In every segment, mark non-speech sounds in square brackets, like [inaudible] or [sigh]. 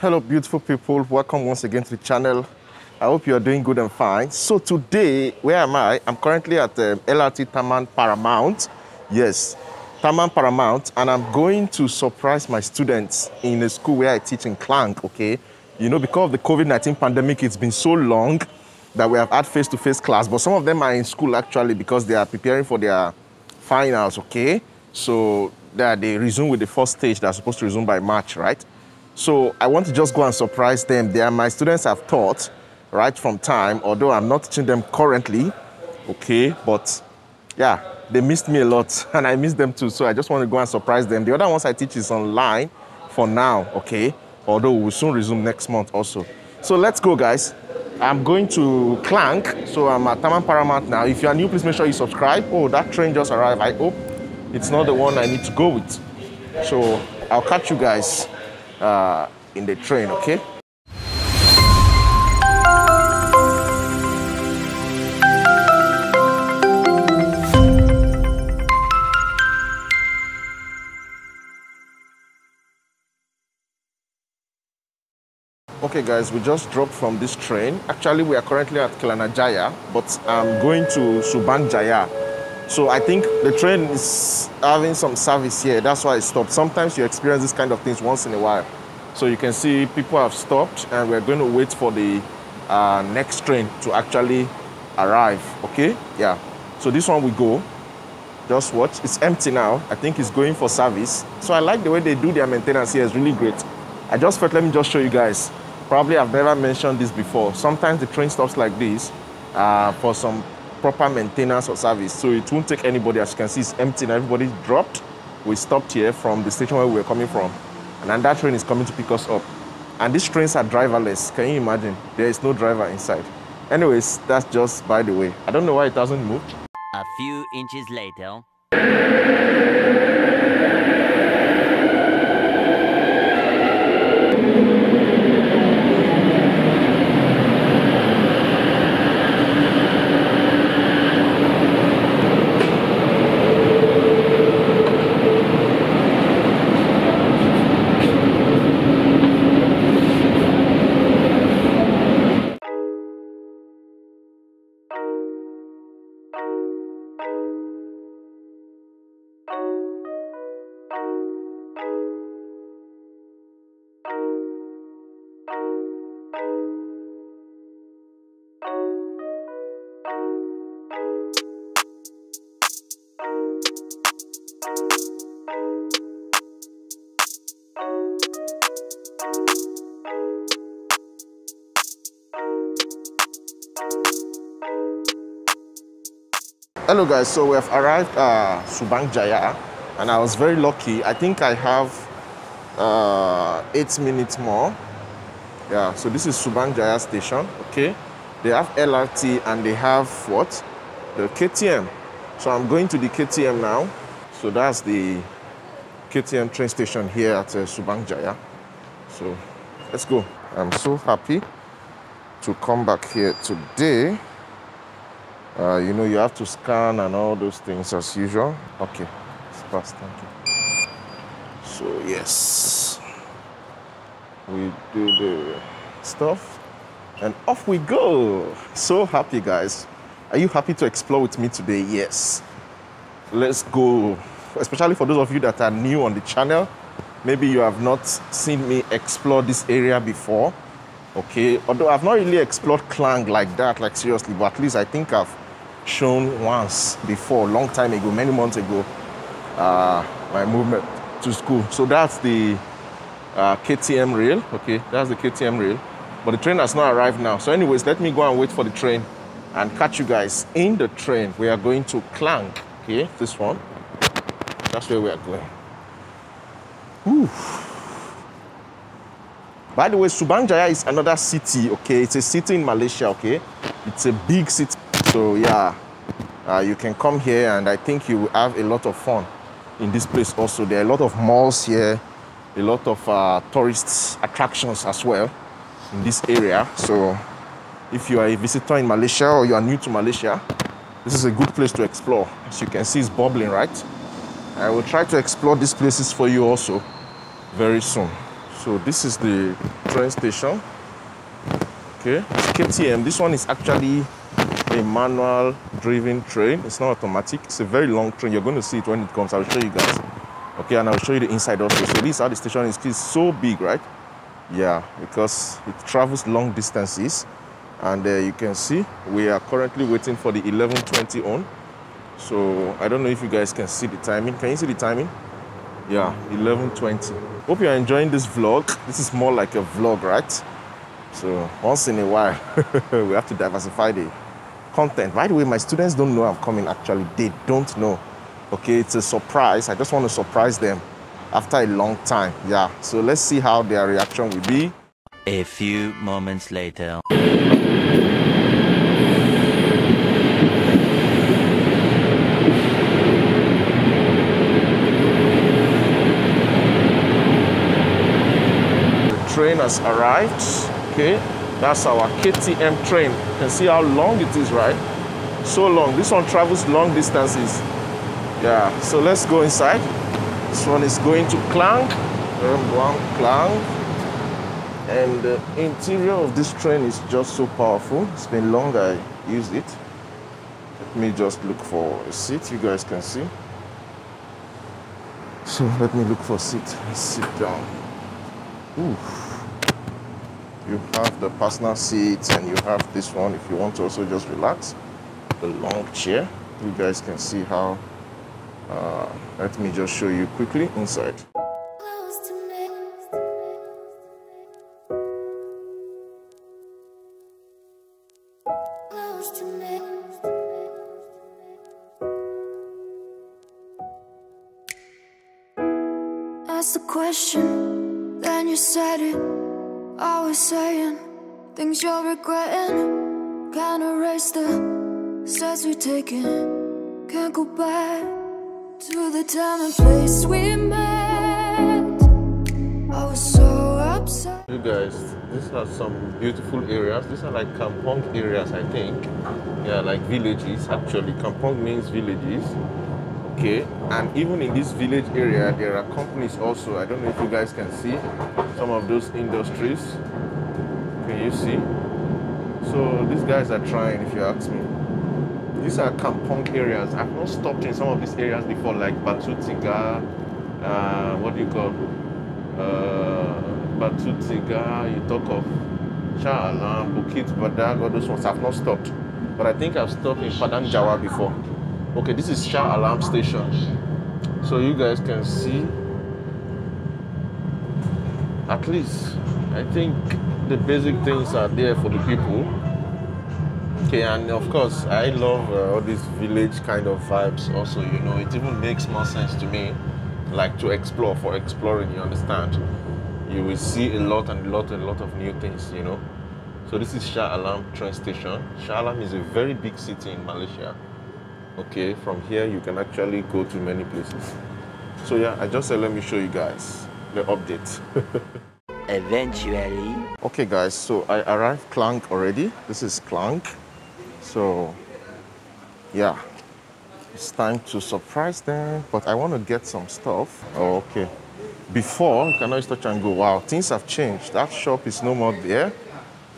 Hello, beautiful people. Welcome once again to the channel. I hope you are doing good and fine. So today, where am I? I'm currently at um, LRT Taman Paramount. Yes, Taman Paramount, and I'm going to surprise my students in a school where I teach in Klang. Okay, you know, because of the COVID-19 pandemic, it's been so long that we have had face-to-face class. But some of them are in school actually because they are preparing for their finals. Okay, so that they resume with the first stage that's supposed to resume by March, right? So I want to just go and surprise them. They are my students I've taught right from time, although I'm not teaching them currently, okay? But yeah, they missed me a lot [laughs] and I missed them too. So I just want to go and surprise them. The other ones I teach is online for now, okay? Although we'll soon resume next month also. So let's go, guys. I'm going to Klang, so I'm at Taman Paramount now. If you are new, please make sure you subscribe. Oh, that train just arrived. I hope it's not the one I need to go with. So I'll catch you guys uh, in the train, okay? Okay guys, we just dropped from this train. Actually, we are currently at Kelana Jaya, but I'm going to Subang Jaya. So I think the train is having some service here. That's why it stopped. Sometimes you experience this kind of things once in a while. So you can see people have stopped and we're going to wait for the uh, next train to actually arrive. Okay? Yeah. So this one we go. Just watch. It's empty now. I think it's going for service. So I like the way they do their maintenance here. It's really great. I just felt let me just show you guys. Probably I've never mentioned this before. Sometimes the train stops like this uh, for some proper maintenance or service. So it won't take anybody. As you can see, it's empty and everybody's dropped. We stopped here from the station where we were coming from. And then that train is coming to pick us up. And these trains are driverless. Can you imagine? There is no driver inside. Anyways, that's just by the way. I don't know why it hasn't moved. A few inches later. Hello guys, so we have arrived at Subang Jaya and I was very lucky. I think I have uh, eight minutes more. Yeah, so this is Subang Jaya station, okay? They have LRT and they have what? The KTM. So I'm going to the KTM now. So that's the KTM train station here at uh, Subang Jaya. So let's go. I'm so happy to come back here today. Uh, you know, you have to scan and all those things as usual. Okay, it's fast, thank you. So, yes, we do the stuff and off we go. So happy, guys. Are you happy to explore with me today? Yes. Let's go. Especially for those of you that are new on the channel, maybe you have not seen me explore this area before. Okay, although I've not really explored Klang like that, like seriously, but at least I think I've shown once before, long time ago, many months ago, uh, my movement to school. So that's the uh, KTM rail. Okay, that's the KTM rail. But the train has not arrived now. So, anyways, let me go and wait for the train and catch you guys in the train. We are going to Klang. Okay, this one. That's where we are going. Whew. By the way, Subang Jaya is another city, okay? It's a city in Malaysia, okay? It's a big city. So, yeah, uh, you can come here and I think you will have a lot of fun in this place also. There are a lot of malls here, a lot of uh, tourist attractions as well in this area. So, if you are a visitor in Malaysia or you are new to Malaysia, this is a good place to explore. As you can see, it's bubbling, right? I will try to explore these places for you also very soon. So So this is the train station. Okay, KTM. This one is actually a manual driven train. It's not automatic. It's a very long train. You're going to see it when it comes. I'll show you guys. Okay, and I'll show you the inside also. So this is how the station is. It's so big, right? Yeah, because it travels long distances. And uh, you can see we are currently waiting for the 1120 on. So I don't know if you guys can see the timing. Can you see the timing? Yeah, 1120. Hope you're enjoying this vlog. This is more like a vlog, right? So once in a while, [laughs] we have to diversify the content. By the way, my students don't know I'm coming actually. They don't know. Okay, it's a surprise. I just want to surprise them after a long time. Yeah, so let's see how their reaction will be. A few moments later. The train has arrived. Okay, that's our KTM train. You can see how long it is, right? So long. This one travels long distances. Yeah, so let's go inside. This one is going to Klang. Um, one Klang. And the interior of this train is just so powerful. It's been long I used it. Let me just look for a seat you guys can see. So let me look for a seat. Let's sit down. Oof. You have the personal seats and you have this one if you want to also just relax. The long chair. You guys can see how. Uh, let me just show you quickly inside. Ask the question, then you said it. Always saying things you're regretting. Can't erase the steps we've taken. Can't go back to the time and place we met. I was so upset. You guys, these are some beautiful areas. These are like kampong areas, I think. Yeah, like villages. Actually, kampong means villages. Okay, and even in this village area, there are companies also. I don't know if you guys can see some of those industries. Can you see? So these guys are trying, if you ask me. These are kampong areas. I've not stopped in some of these areas before, like Batu Tiga. Uh, what do you call? Uh, Batu Tiga. You talk of Shah Alam, Bukit Badak, all those ones. I've not stopped, but I think I've stopped in Padang Jawa before. Okay, this is Shah Alam station. So you guys can see at least I think the basic things are there for the people. Okay, and of course, I love uh, all these village kind of vibes. Also, you know, it even makes more sense to me, like to explore for exploring. You understand? You will see a lot and a lot and a lot of new things. You know. So this is Shah Alam train station. Shah Alam is a very big city in Malaysia. Okay, from here you can actually go to many places. So yeah, I just said let me show you guys the update. [laughs] Eventually. Okay, guys, so I arrived Klang already. This is Klang. So, yeah, it's time to surprise them. But I want to get some stuff. Oh, okay. Before, you can always touch and go. Wow, things have changed. That shop is no more there.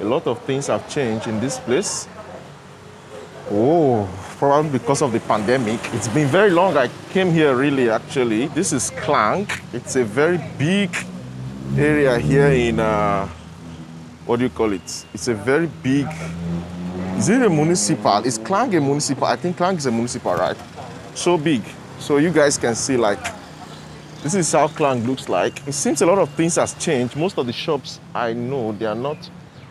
A lot of things have changed in this place. Oh, probably because of the pandemic. It's been very long. I came here really, actually. This is Klang. It's a very big area here in, uh, what do you call it? It's a very big, is it a municipal? Is Klang a municipal? I think Klang is a municipal, right? So big. So you guys can see like, this is how Klang looks like. It seems a lot of things has changed. Most of the shops I know, they are not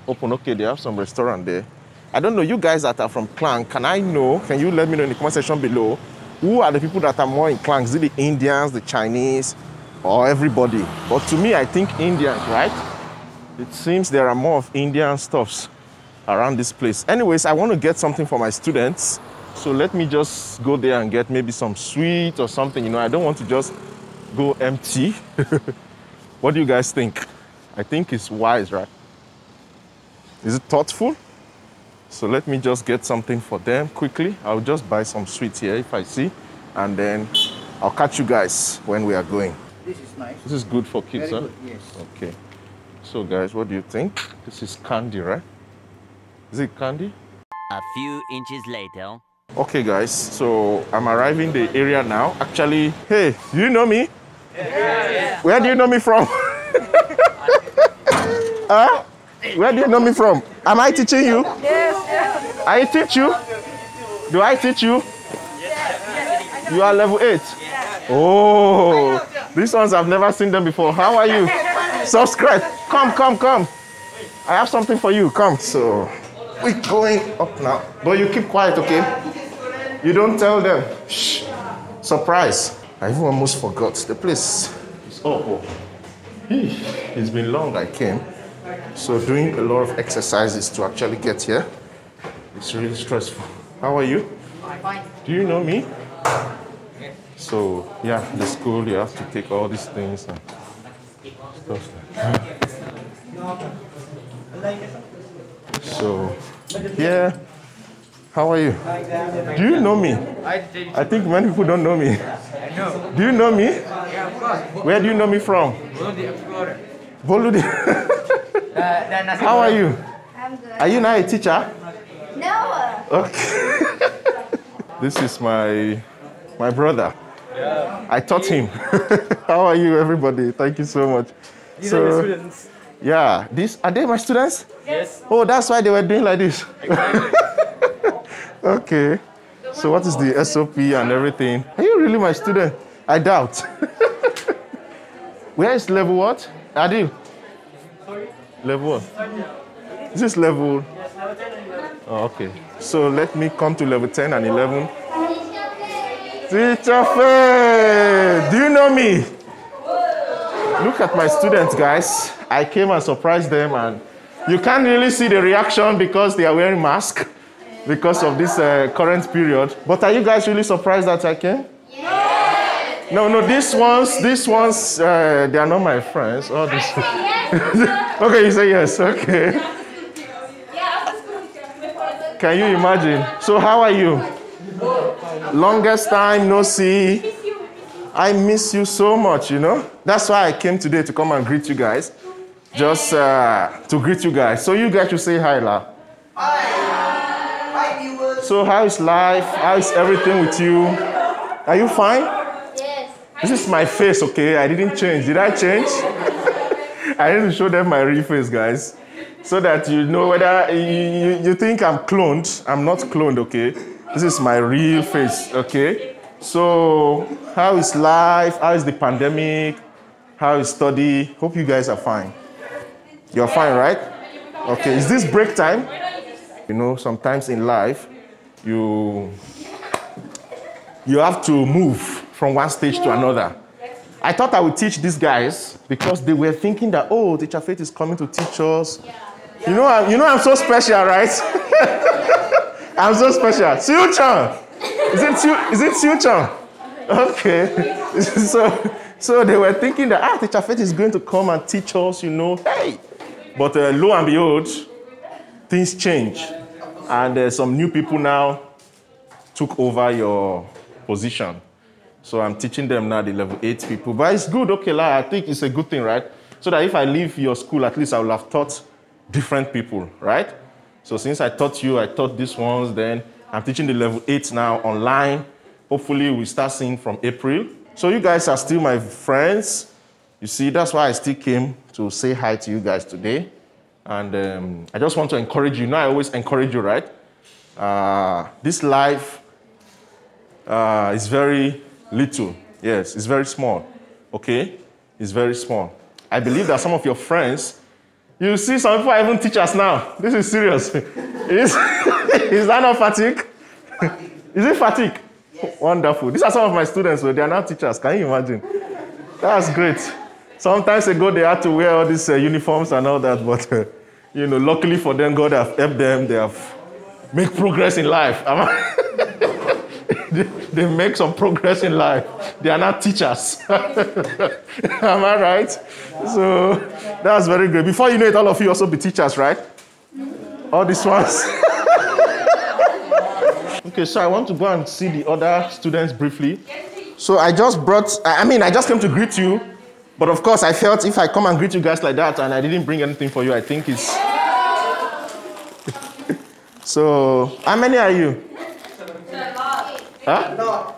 open. Okay, they have some restaurant there. I don't know, you guys that are from Klang, can I know, can you let me know in the comment section below, who are the people that are more in Klang? Is it the Indians, the Chinese, or everybody? But to me, I think Indians, right? It seems there are more of Indian stuffs around this place. Anyways, I want to get something for my students. So let me just go there and get maybe some sweet or something. You know, I don't want to just go empty. [laughs] what do you guys think? I think it's wise, right? Is it thoughtful? So let me just get something for them quickly. I'll just buy some sweets here if I see, and then I'll catch you guys when we are going. This is nice. This is good for kids, Very huh? good, yes. Okay. So, guys, what do you think? This is candy, right? Is it candy? A few inches later. Okay, guys, so I'm arriving the area now. Actually, hey, do you know me? Yeah. Where do you know me from? [laughs] huh? Where do you know me from? Am I teaching you? Yes. I teach you? Do I teach you? Yes. You are level 8? Oh, these ones I've never seen them before. How are you? Subscribe. Come, come, come. I have something for you. Come. So we're going up now. But you keep quiet, okay? You don't tell them. Shh. Surprise. I even almost forgot. The place is up. Oh. oh. It's been long I came. So doing a lot of exercises to actually get here. It's really stressful. How are you? Fine. Do you know me? So yeah, the school you have to take all these things and stuff like that. So yeah, how are you? Do you know me? I think many people don't know me. I know. Do you know me? Yeah, of course. Where do you know me from? Belum di explore. Boludi. [laughs] Uh, nasi How are you? I'm good. Are you now a teacher? No. Okay. [laughs] this is my my brother. Yeah. I taught him. [laughs] How are you, everybody? Thank you so much. These are your students. yeah, these are they my students? Yes. Oh, that's why they were doing like this. [laughs] okay. So what is the SOP and everything? Are you really my student? I doubt. Where is level what? Adil? Level what? Is this level? Oh, okay. So let me come to level 10 and 11. Teacher Faye, do you know me? Look at my students, guys. I came and surprised them, and you can't really see the reaction because they are wearing masks because of this uh, current period. But are you guys really surprised that I came? No, no, these ones, these ones, uh, they are not my friends. All these. [laughs] okay, you say yes. Okay. Can you imagine? So, how are you? Longest time no see. I miss you so much, you know. That's why I came today to come and greet you guys. Just uh, to greet you guys. So, you guys should say hi, La. Hi viewers. So, how is life? How is everything with you? Are you fine? This is my face, okay? I didn't change. Did I change? [laughs] I need to show them my real face, guys, so that you know whether you, you, you think I'm cloned. I'm not cloned, okay? This is my real face, okay? So, how is life? How is the pandemic? How is study? Hope you guys are fine. You're fine, right? Okay, is this break time? You know, sometimes in life, you you have to move from one stage to another. I thought I would teach these guys because they were thinking that, oh, Teacher Faith is coming to teach us. You know, I, you know, I'm so special, right? [laughs] I'm so special. Siu Chan. Is it Siu, is it Siu Chan? Okay. [laughs] so, so they were thinking that, ah, Teacher Faith is going to come and teach us, you know, hey. But uh, lo and behold, things change. And uh, some new people now took over your position. So I'm teaching them now the level eight people. But it's good, okay, la, I think it's a good thing, right? So that if I leave your school, at least I will have taught different people, right? So since I taught you, I taught these ones, then I'm teaching the level eight now online. Hopefully we start seeing from April. So you guys are still my friends. You see, that's why I still came to say hi to you guys today. And um, I just want to encourage you. You know, I always encourage you, right? Uh, this life uh, is very little. Yes, it's very small. Okay? It's very small. I believe that some of your friends, you see some people are even teachers now. This is serious. [laughs] is, [laughs] is that not fatigue? [laughs] is it fatigue? Wonderful. These are some of my students, so they are now teachers. Can you imagine? That's great. Sometimes ago they had to wear all these uh, uniforms and all that, but uh, you know, luckily for them, God have helped them. They have make progress in life. They, make some progress in life. They are not teachers. [laughs] Am I right? So that's very great. Before you know it, all of you also be teachers, right? All these ones. [laughs] okay, so I want to go and see the other students briefly. So I just brought, I mean, I just came to greet you, But of course, I felt if I come and greet you guys like that and I didn't bring anything for you, I think it's. [laughs] so, how many are you? Huh?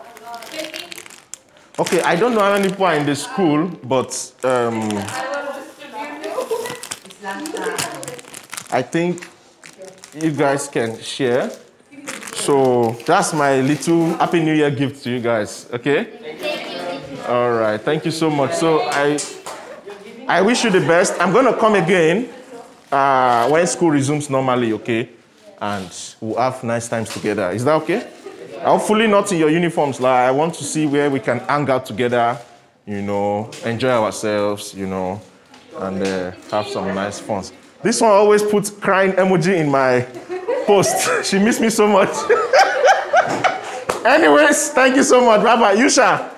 Okay, I don't know how many people are in the school, but um, I think you guys can share. So that's my little Happy New Year gift to you guys. Okay? Thank you. All right. Thank you so much. So I, I wish you the best. I'm gonna come again uh, when school resumes normally. Okay? And we'll have nice times together. Is that okay? Hopefully not in your uniforms. Like I want to see where we can hang out together. You know, enjoy ourselves. You know, and uh, have some nice fun. This one always puts crying emoji in my post. [laughs] she missed me so much. [laughs] Anyways, thank you so much, Baba. Yusha,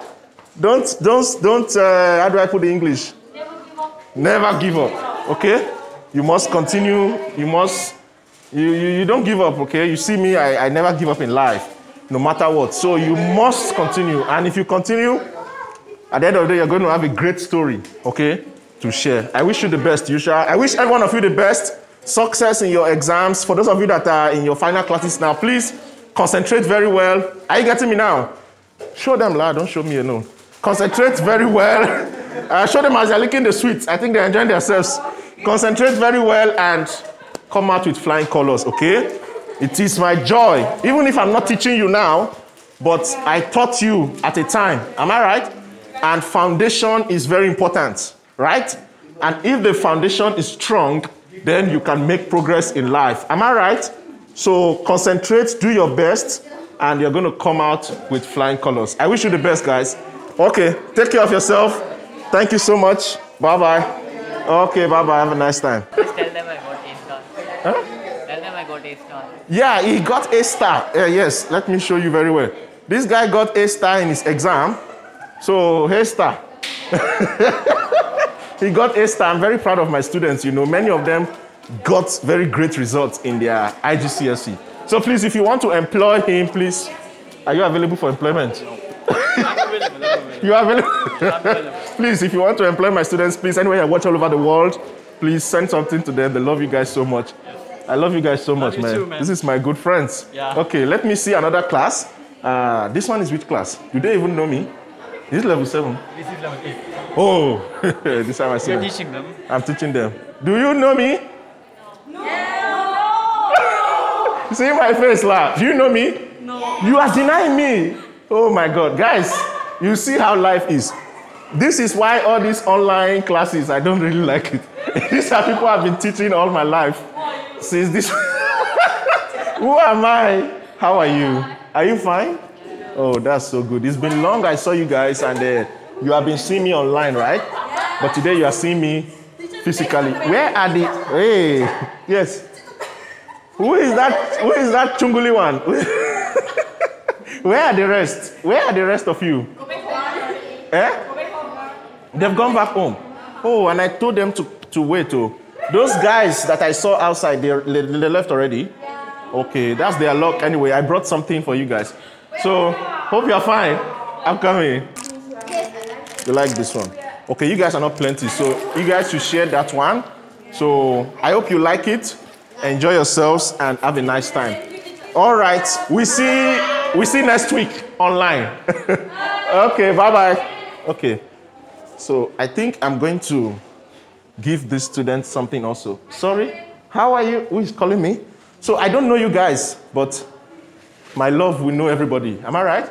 don't, don't, don't. Uh, how do I put the English? Never give up. Okay? You must continue. You must. You, you, you don't give up. Okay? You see me. I, I never give up in life, no matter what. So you must continue. And if you continue, at the end of the day, you're going to have a great story. Okay? To share. I wish you the best, Yusha. I wish every one of you the best. Success in your exams. For those of you that are in your final classes now, please concentrate very well. Are you getting me now? Show them, lad. Don't show me alone. Concentrate very well. [laughs] Uh, show them as they're licking the sweets. I think they're enjoying themselves. Concentrate very well and come out with flying colors, okay? It is my joy. Even if I'm not teaching you now, but I taught you at a time. Am I right? And foundation is very important, right? And if the foundation is strong, then you can make progress in life. Am I right? So concentrate, do your best, and you're going to come out with flying colors. I wish you the best, guys. Okay, take care of yourself. Thank you so much. Bye bye. Okay, bye bye. Have a nice time. Just tell them I got A star. Tell them I got Star. Yeah, he got A star. Uh, yes, let me show you very well. This guy got A star in his exam. So, A star. [laughs] he got A star. I'm very proud of my students. You know, many of them got very great results in their IGCSE. So, please, if you want to employ him, please, are you available for employment? No. [laughs] you are available? [laughs] please, if you want to employ my students, please, anywhere you watch all over the world, please send something to them. They love you guys so much. I love you guys so much, you man. too, man. This is my good friends. Yeah. Okay, let me see another class. Uh, this one is which class? Do they even know me? This is level seven. This is level 8. Oh, [laughs] this time I see. You're them. teaching them. I'm teaching them. Do you know me? No. no. [laughs] See my face laugh. Do you know me? No. You are denying me. Oh my God, guys, you see how life is. This is why all these online classes, I don't really like it. [laughs] these are people I've been teaching all my life. Since this. [laughs] Who am I? How are you? Are you fine? Oh, that's so good. It's been long I saw you guys, and uh, you have been seeing me online, right? But today you are seeing me physically. Where are the? Hey, yes. Who is that? Who is that chunguli one? [laughs] Where are the rest? Where are the rest of you? Eh? They've gone back home. Oh, and I told them to, to wait. Oh, those guys that I saw outside, they, they, left already. Okay, that's their luck. Anyway, I brought something for you guys. So, hope you're fine. I'm coming. You like this one? Okay, you guys are not plenty, so you guys should share that one. So, I hope you like it. Enjoy yourselves and have a nice time. All right, we see we see next week online. [laughs] okay, bye bye. Okay, so I think I'm going to give this student something also. Sorry, how are you? Who is calling me? So I don't know you guys, but my love will know everybody. Am I right?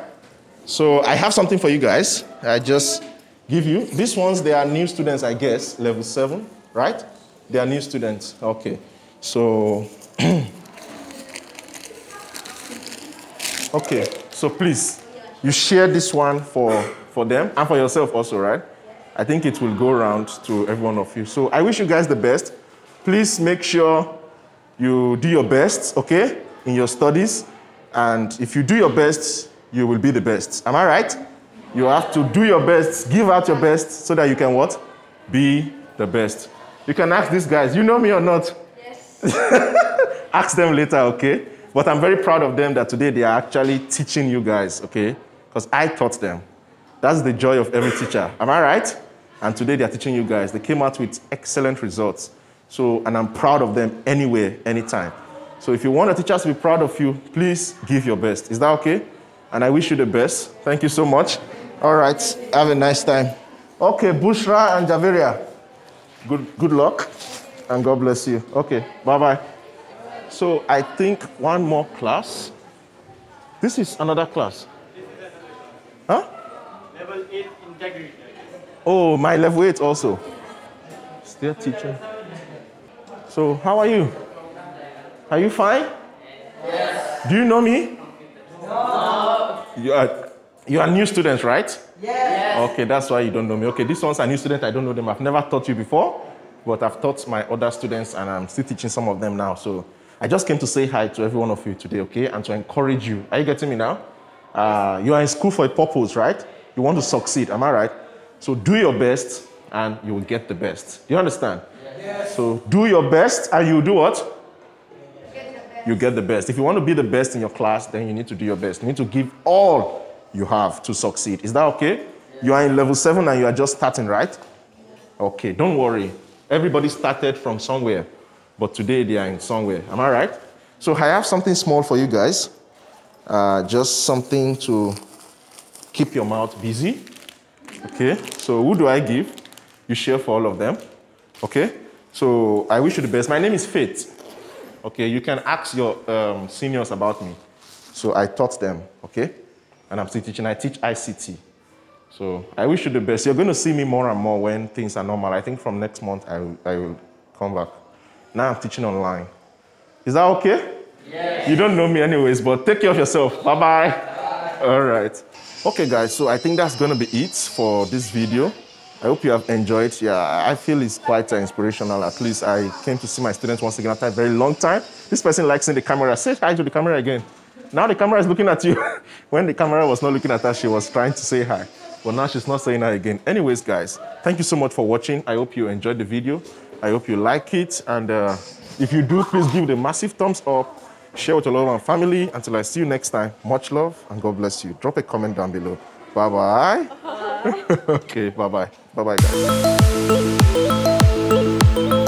So I have something for you guys. I just give you. These ones, they are new students, I guess, level seven, right? They are new students. Okay. So, [clears throat] okay. So please, you share this one for, for them and for yourself also, right? I think it will go around to every one of you. So I wish you guys the best. Please make sure you do your best, okay, in your studies. And if you do your best, you will be the best. Am I right? You have to do your best, give out your best so that you can what? Be the best. You can ask these guys, you know me or not? Yes. [laughs] ask them later, okay? But I'm very proud of them that today they are actually teaching you guys, okay? Because I taught them. That's the joy of every teacher. Am I right? And today they are teaching you guys. They came out with excellent results. So, and I'm proud of them anywhere, anytime. So if you want the teachers to be proud of you, please give your best. Is that okay? And I wish you the best. Thank you so much. All right. Have a nice time. Okay, Bushra and Javeria. Good, good luck. And God bless you. Okay, bye bye. So I think one more class. This is another class. Huh? Level 8 integrity. Oh, my level 8 also. Still teaching. So, how are you? Are you fine? Yes. Do you know me? No. You are, you are new students, right? Yes. Okay, that's why you don't know me. Okay, this one's a new student. I don't know them. I've never taught you before, but I've taught my other students and I'm still teaching some of them now. So, I just came to say hi to every one of you today, okay, and to encourage you. Are you getting me now? Uh, you are in school for a purpose, right? You want to succeed, am I right? So do your best and you will get the best. Do you understand? Yes. So do your best and you do what? Get you get the best. If you want to be the best in your class, then you need to do your best. You need to give all you have to succeed. Is that okay? Yes. You are in level seven and you are just starting, right? Okay, don't worry. Everybody started from somewhere, but today they are in somewhere. Am I right? So I have something small for you guys. Uh, just something to keep your mouth busy. Okay, so who do I give? You share for all of them. Okay, so I wish you the best. My name is Faith. Okay, you can ask your um, seniors about me. So I taught them, okay? And I'm still teaching. I teach ICT. So I wish you the best. You're going to see me more and more when things are normal. I think from next month I will, I will come back. Now I'm teaching online. Is that okay? Yes. You don't know me anyways, but take care of yourself. Bye-bye. All right. Okay, guys, so I think that's going to be it for this video. I hope you have enjoyed. Yeah, I feel it's quite uh, inspirational. At least I came to see my students once again after a very long time. This person likes seeing the camera. Say hi to the camera again. Now the camera is looking at you. [laughs] when the camera was not looking at her, she was trying to say hi. But now she's not saying hi again. Anyways, guys, thank you so much for watching. I hope you enjoyed the video. I hope you like it. And uh, if you do, please give it a massive thumbs up Share with your loved one family. Until I see you next time, much love and God bless you. Drop a comment down below. Bye bye. [laughs] okay, bye bye. Bye bye, guys.